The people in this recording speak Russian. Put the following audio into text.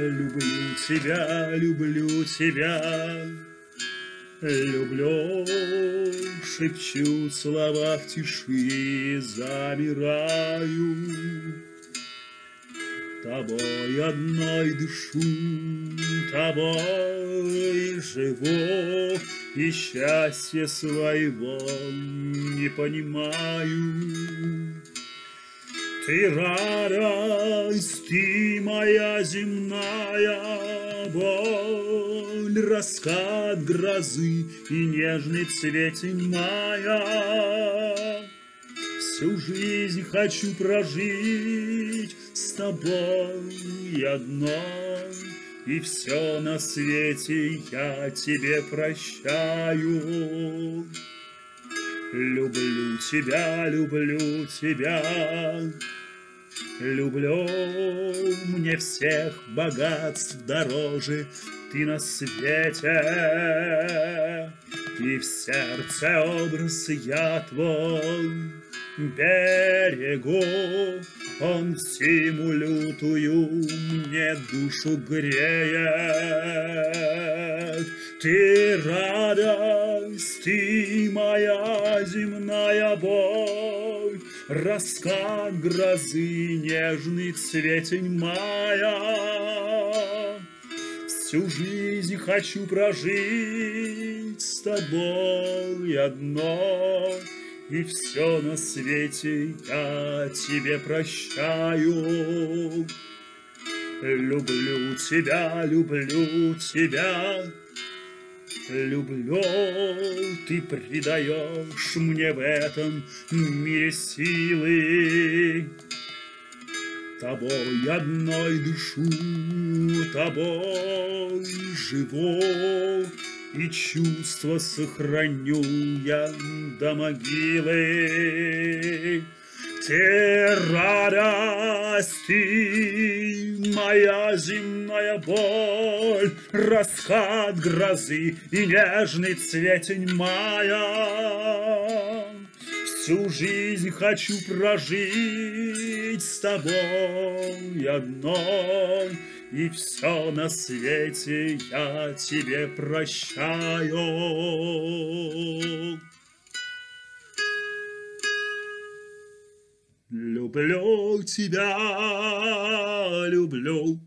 Люблю тебя, люблю тебя, люблю, шепчу слова в тиши, замираю. Тобой одной дышу, тобой живу, И счастья своего не понимаю. Ты радость, ты моя земная боль, Раскат грозы и нежный цветень мая. Всю жизнь хочу прожить с тобой одной, И все на свете я тебе прощаю. Люблю тебя, люблю тебя, Люблю мне всех богатств дороже Ты на свете, И в сердце образ я твой берегу, Он всему лютую мне душу греет. Ты радость, ты моя земная боль, Раскат грозы, нежный цветень мая. Всю жизнь хочу прожить с тобой одной, И все на свете я тебе прощаю. Люблю тебя, люблю тебя, Люблю, ты придаешь мне в этом мире силы. Тобой одной душу, тобой живу, И чувства сохраню я до могилы. Ты радость, ты моя земная боль, Раскат грозы и нежный цветень мая. Всю жизнь хочу прожить с тобой одной, И все на свете я тебе прощаю. Люблю тебя, люблю